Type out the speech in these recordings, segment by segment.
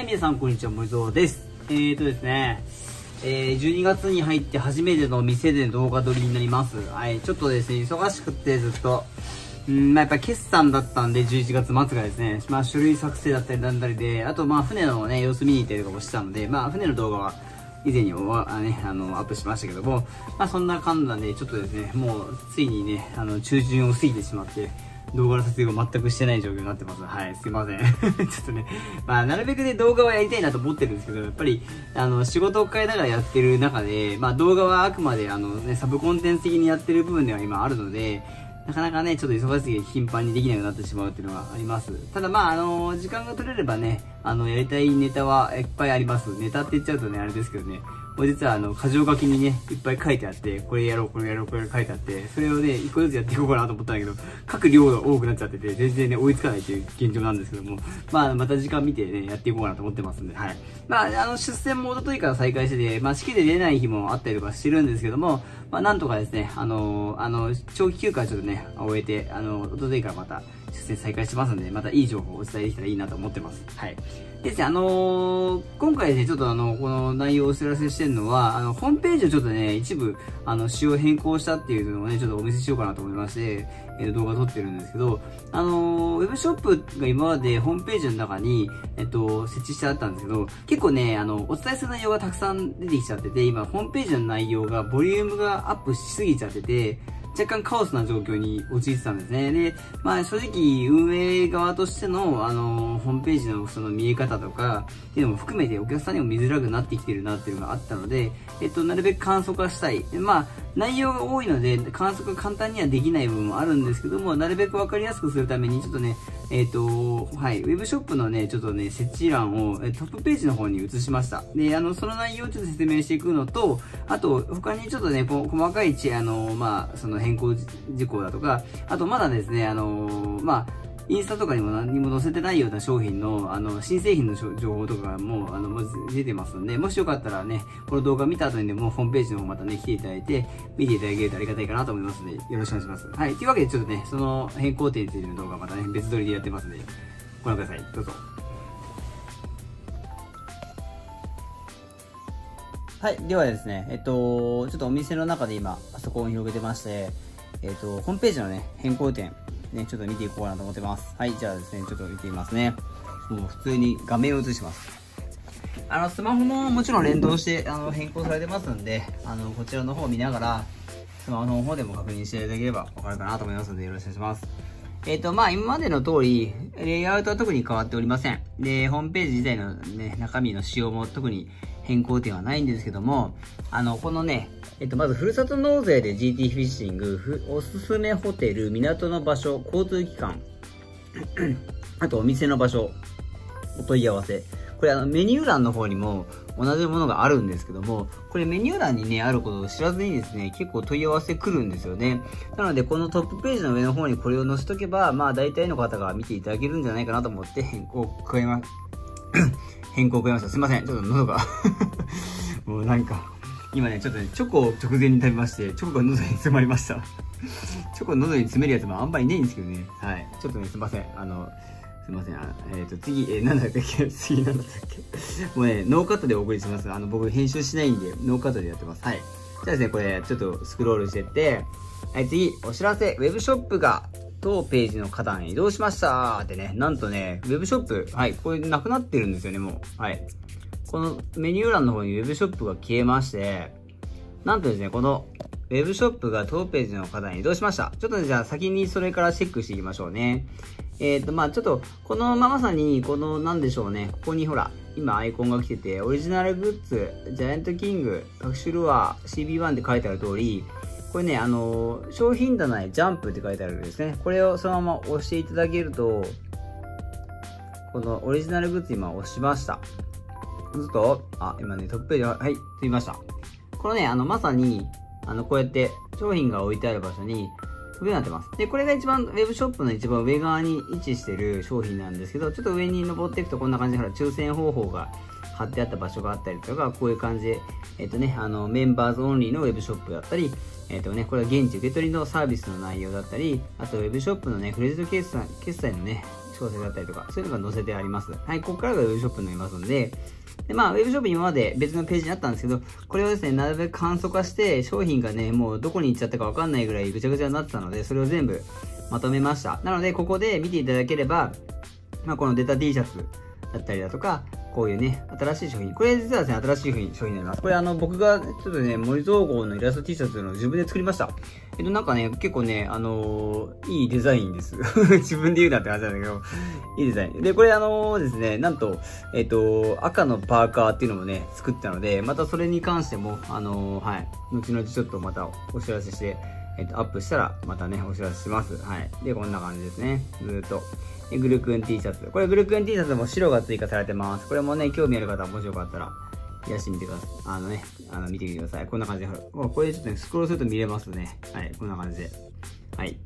はい、皆さん、こんにちは、森蔵です。えーとですね、えー、12月に入って初めての店での動画撮りになります。はい、ちょっとですね、忙しくってずっと、うん、まあ、やっぱ決算だったんで、11月末がですね、まあ、書類作成だったりなんだりで、あと、まあ、船のね、様子見に行ったりとかもしてたので、まあ、船の動画は、以前にもあ、ね、あの、アップしましたけども、まあ、そんな感じなんで、ちょっとですね、もう、ついにね、あの、中旬を過ぎてしまって、動画の撮影が全くしてない状況になってます。はい、すいません。ちょっとね、まあ、なるべくね、動画はやりたいなと思ってるんですけど、やっぱり、あの、仕事を変えながらやってる中で、まあ、動画はあくまで、あのね、サブコンテンツ的にやってる部分では今あるので、なかなかね、ちょっと忙しすぎて頻繁にできなくなってしまうっていうのがあります。ただまあ、あの時間が取れればね、あの、やりたいネタはいっぱいあります。ネタって言っちゃうとね、あれですけどね、もう実はあの、箇条書きにね、いっぱい書いてあって、これやろう、これやろう、これ書いてあって、それをね、一個ずつやっていこうかなと思ったんだけど、書く量が多くなっちゃってて、全然ね、追いつかないっていう現状なんですけども、まあ、また時間見てね、やっていこうかなと思ってますんで、はい。まあ、あの、出戦も一昨日から再開してて、まあ、式で出ない日もあったりとかしてるんですけども、まあ、なんとかですね、あのー、あの、長期休暇ちょっとね、終えて、あの、一昨日からまた出戦再開してますんで、またいい情報をお伝えできたらいいなと思ってます。はい。ですね、あのー、今回ね、ちょっとあの、この内容をお知らせしてるのは、あの、ホームページをちょっとね、一部、あの、仕様変更したっていうのをね、ちょっとお見せしようかなと思いまして、えー、動画撮ってるんですけど、あのー、ウェブショップが今までホームページの中に、えっと、設置してあったんですけど、結構ね、あの、お伝えする内容がたくさん出てきちゃってて、今、ホームページの内容が、ボリュームがアップしすぎちゃってて、若干カオスな状況に陥ってたんですね。で、まあ正直運営側としての、あの、ホームページのその見え方とか、っていうのも含めてお客さんにも見づらくなってきてるなっていうのがあったので、えっと、なるべく簡素化したい。まあ、内容が多いので、簡素化簡単にはできない部分もあるんですけども、なるべくわかりやすくするために、ちょっとね、えっ、と、はい、ウェブショップのね、ちょっとね、設置欄をトップページの方に移しました。で、あの、その内容をちょっと説明していくのと、あと、他にちょっとね、細かい、あの、まあ、その変更事項だとか、あとまだですね、あの、まあ、インスタとかにも何にも載せてないような商品の、あの、新製品の情報とかも、あの、まず出てますんで、もしよかったらね、この動画見た後にでもホームページの方またね、来ていただいて、見ていただけるとありがたいかなと思いますので、よろしくお願いします。はい。というわけで、ちょっとね、その変更点についての動画またね、別撮りでやってますので、ご覧ください。どうぞ。はい。ではですね、えっと、ちょっとお店の中で今、パソコンを広げてまして、えっと、ホームページのね、変更点、ね、ちょっと見ていこうかなと思ってます。はい、じゃあですね、ちょっと見てみますね。もう普通に画面を映します。あの、スマホももちろん連動して、あの、変更されてますんで、あの、こちらの方を見ながら、スマホの方でも確認していただければわかるかなと思いますので、よろしくお願いします。えっ、ー、と、まあ、今までの通り、レイアウトは特に変わっておりません。で、ホームページ自体のね、中身の仕様も特に変更点はないんですけども、あの、このね、えっと、まず、ふるさと納税で GT フィッシング、おすすめホテル、港の場所、交通機関、あとお店の場所、お問い合わせ。これあのメニュー欄の方にも同じものがあるんですけども、これメニュー欄にね、あることを知らずにですね、結構問い合わせ来るんですよね。なので、このトップページの上の方にこれを載せとけば、まあ大体の方が見ていただけるんじゃないかなと思って変更を加えます、変更を加えました。すいません。ちょっと喉が もうなんか、今ね、ちょっとね、チョコを直前に食べまして、チョコが喉に詰まりました。チョコ喉に詰めるやつもあんまりいないんですけどね。はい。ちょっとね、すいません。あの、すいません。あえっ、ー、と、次、えー、なんだっけ？次なんだっけ？もうね、ノーカットでお送りします。あの、僕編集しないんで、ノーカットでやってます。はい。じゃあですね、これ、ちょっとスクロールしてって、はい、次、お知らせ、ウェブショップが、当ページの下段へ移動しましたってね、なんとね、ウェブショップ、はい、これなくなってるんですよね、もう。はい。このメニュー欄の方にウェブショップが消えまして、なんとですね、このウェブショップが当ページの方に移動しました。ちょっとね、じゃあ先にそれからチェックしていきましょうね。えっ、ー、と、まあちょっと、このままさに、この、なんでしょうね、ここにほら、今アイコンが来てて、オリジナルグッズ、ジャイアントキング、各種ルアー、CB1 って書いてある通り、これね、あの、商品棚へジャンプって書いてあるんですね。これをそのまま押していただけると、このオリジナルグッズ今押しました。ずっと、あ、今ね、トップページ、はい、飛びました。このね、あの、まさに、あの、こうやって商品が置いてある場所に、飛ぶようになってます。で、これが一番、ウェブショップの一番上側に位置してる商品なんですけど、ちょっと上に登っていくとこんな感じで、ほら、抽選方法が貼ってあった場所があったりとか、こういう感じで、えっ、とね、あの、メンバーズオンリーのウェブショップだったり、えっ、とね、これは現地受け取りのサービスの内容だったり、あとウェブショップのね、クレジット決済のね、詳細だったりとか、そういうのが載せてあります。はい、ここからがウェブショップになりますので、で、まあ、ウェブショップ今まで別のページにあったんですけど、これをですね、なるべく簡素化して、商品がね、もうどこに行っちゃったかわかんないぐらいぐちゃぐちゃになってたので、それを全部まとめました。なので、ここで見ていただければ、まあ、この出た T シャツだったりだとか、こういうね、新しい商品。これ実はですね、新しい商品になります。これあの、僕がちょっとね、森蔵号のイラスト T シャツの自分で作りました。えっと、なんかね、結構ね、あのー、いいデザインです。自分で言うなって話なんだけど、いいデザイン。で、これあのー、ですね、なんと、えっと、赤のパーカーっていうのもね、作ったので、またそれに関しても、あのー、はい、後々ちょっとまたお知らせして、えっと、アップしたら、またね、お知らせします。はい。で、こんな感じですね。ずっと。グルクン T シャツ。これグルクン T シャツも白が追加されてます。これもね、興味ある方もしよかったら、癒してみてください。あのね、あの、見てみてください。こんな感じで、これちょっとね、スクロールすると見れますね。はい、こんな感じで。はい。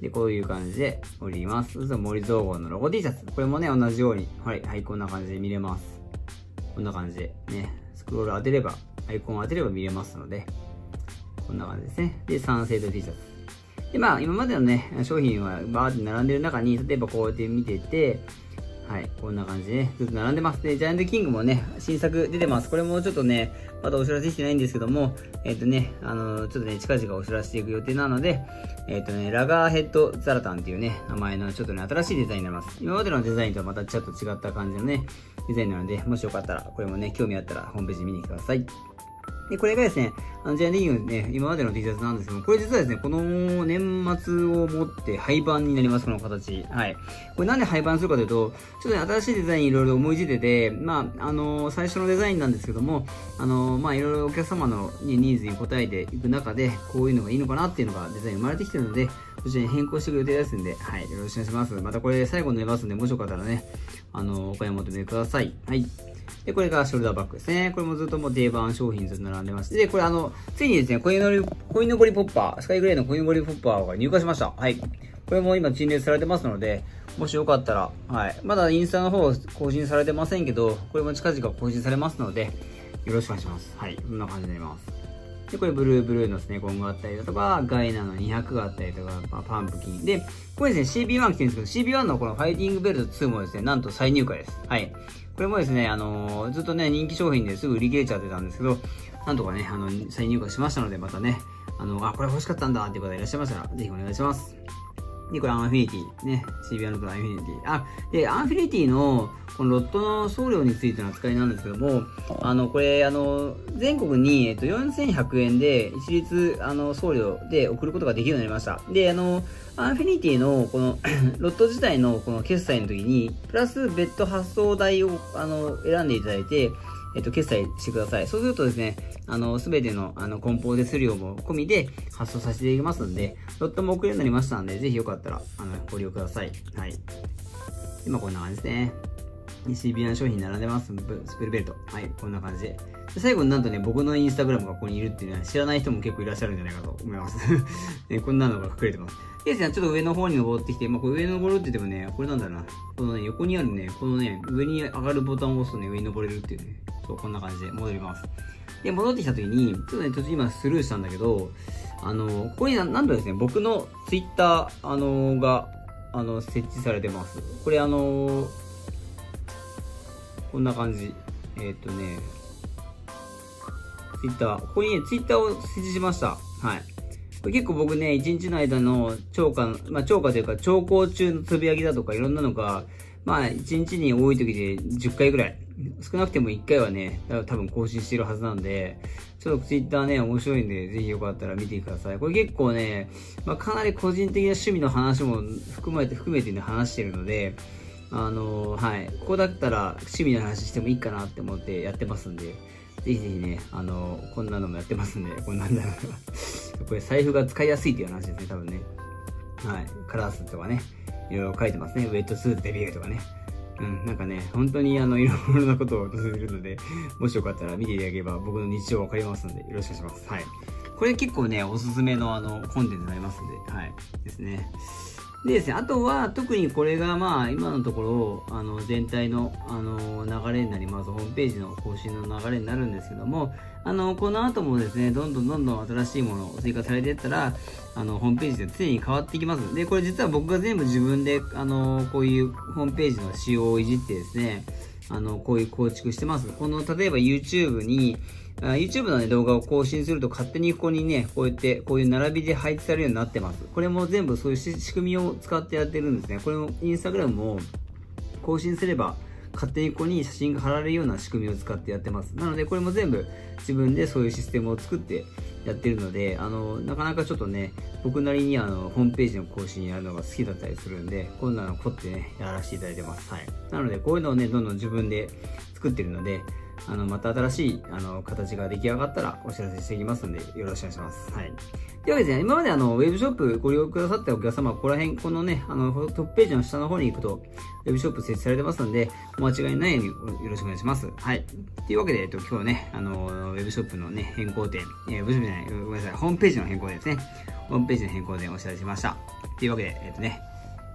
で、こういう感じで降ります。そうすると森造語のロゴ T シャツ。これもね、同じように、はい、はい、こんな感じで見れます。こんな感じで、ね、スクロール当てれば、アイコンを当てれば見れますので、こんな感じですね。で、サンセイド T シャツ。で、まあ、今までのね、商品はバーって並んでる中に、例えばこうやって見てて、はい、こんな感じでね、ずっと並んでます。で、ジャイアントキングもね、新作出てます。これもちょっとね、まだお知らせしてないんですけども、えっ、ー、とね、あの、ちょっとね、近々お知らせしていく予定なので、えっ、ー、とね、ラガーヘッドザラタンっていうね、名前のちょっとね、新しいデザインになります。今までのデザインとはまたちょっと違った感じのね、デザインなので、もしよかったら、これもね、興味あったらホームページ見に来てください。で、これがですね、あの、ジャイアントキングね、今までの T シャツなんですけどこれ実はですね、この年末をもって廃盤になります、この形。はい。これなんで廃盤するかというと、ちょっとね、新しいデザインいろいろ思いついてて、まあ、あのー、最初のデザインなんですけども、あのー、まあ、いろいろお客様のニーズに応えていく中で、こういうのがいいのかなっていうのがデザイン生まれてきてるので、そちらに変更していく予定ですんで、はい、よろしくお願いします。またこれ最後になりますんで、もしよかったらね、あのー、お買い求めください。はい。で、これがショルダーバッグですね。これもずっともう定番商品ずっと並んでまして。で、これあの、ついにですね、コイのコイのぼりポッパー、スカイグレーのコイのぼりポッパーが入荷しました。はい。これも今陳列されてますので、もしよかったら、はい。まだインスタの方更新されてませんけど、これも近々更新されますので、よろしくお願いします。はい。こんな感じになります。で、これブルーブルーのスネコンがあったりだとか、ガイナの200があったりとか、まあ、パンプキン。で、これですね、CB1 来てるんですけど、CB1 のこのファイティングベルト2もですね、なんと再入荷です。はい。これもですね、あのー、ずっとね、人気商品ですぐ売り切れちゃってたんですけど、なんとかね、あの、再入荷しましたので、またね、あの、あ、これ欲しかったんだっていう方いらっしゃいましたら、ぜひお願いします。で、これアンフィニティ。ね。CBR のアンフィニティ。あ、で、アンフィニティの、このロッドの送料についての扱いなんですけども、あの、これ、あの、全国に、えっと、4100円で、一律、あの、送料で送ることができるようになりました。で、あの、アンフィニティの、この ロッド自体の、この決済の時に、プラス別途発送代を、あの、選んでいただいて、えっと、決済してください。そうするとですね、あの、すべての、あの、梱包手数料も込みで発送させていきますので、ロッドも送るようになりましたので、ぜひよかったら、あの、ご利用ください。はい。今こんな感じですね。CB 商品並んでます。スペルベルト。はい、こんな感じで。で最後になんとね、僕のインスタグラムがここにいるっていうのは知らない人も結構いらっしゃるんじゃないかと思います。ね、こんなのが隠れてます。でですね、ちょっと上の方に登ってきて、まあ、これ上に登るって言ってもね、これなんだろうな。このね、横にあるね、このね、上に上がるボタンを押すとね、上に登れるっていうね。そう、こんな感じで戻ります。で、戻ってきた時に、ちょっとね、途中今スルーしたんだけど、あの、ここになんとですね、僕のツイッター、あのが、あの、設置されてます。これあのこんな感じ。えー、っとね、ツイッター。ここにね、ツイッターを設置しました。はい。これ結構僕ね、一日の間の超過、まあ超過というか、超高中のつぶやきだとかいろんなのが、まあ一日に多い時で10回ぐらい。少なくても1回はね、多分更新してるはずなんで、ちょっとツイッターね、面白いんで、ぜひよかったら見てください。これ結構ね、まあ、かなり個人的な趣味の話も含めて、含めてね、話してるので、あのー、はい。ここだったら趣味の話してもいいかなって思ってやってますんで、ぜひぜひね、あのー、こんなのもやってますんで、こんなんだろう これ財布が使いやすいっていう話ですね、多分ね。はい。カラースとかね、いろいろ書いてますね。ウェットスーツデビューとかね。うん、なんかね、本当にあの、いろいろなことを載せるので、もしよかったら見ていただければ僕の日常わかりますので、よろしくお願いします。はい。これ結構ね、おすすめのあの、コンテンツになりますんで、はい。ですね。でですね、あとは特にこれがまあ今のところあの全体のあの流れになります。ホームページの更新の流れになるんですけども、あのこの後もですね、どんどんどんどん新しいものを追加されていったら、あのホームページで常に変わっていきます。で、これ実は僕が全部自分であのこういうホームページの仕様をいじってですね、あのこういう構築してます。この例えば YouTube に YouTube の、ね、動画を更新すると勝手にここにね、こうやって、こういう並びで配置されるようになってます。これも全部そういう仕組みを使ってやってるんですね。これも Instagram も更新すれば、勝手にここに写真が貼られるような仕組みを使ってやってます。なので、これも全部自分でそういうシステムを作ってやってるので、あの、なかなかちょっとね、僕なりにあの、ホームページの更新やるのが好きだったりするんで、こんなの凝ってね、やらせていただいてます。はい。なので、こういうのをね、どんどん自分で作ってるので、あの、また新しい、あの、形が出来上がったらお知らせしていきますので、よろしくお願いします。はい。というわけでね、今まであの、ウェブショップご利用くださったお客様、ここら辺、このね、あの、トップページの下の方に行くと、ウェブショップ設置されてますので、お間違いないようによろしくお願いします。はい。というわけで、えっと、今日はね、あの、ウェブショップのね、変更点、えー、ブショップじゃない、ごめんなさい、ホームページの変更点ですね。ホームページの変更点をお知らせしました。というわけで、えっとね、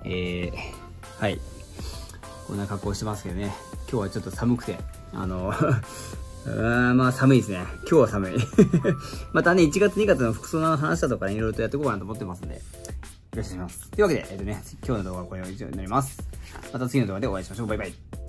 えー、はい。こんな格好してますけどね、今日はちょっと寒くて、あの うんまあ寒いですね。今日は寒い。またね、1月2月の服装の話だとかね、いろいろとやっていこうかなと思ってますんで、よろしくお願いします。というわけで、えっとね、今日の動画はこれ以上になります。また次の動画でお会いしましょう。バイバイ。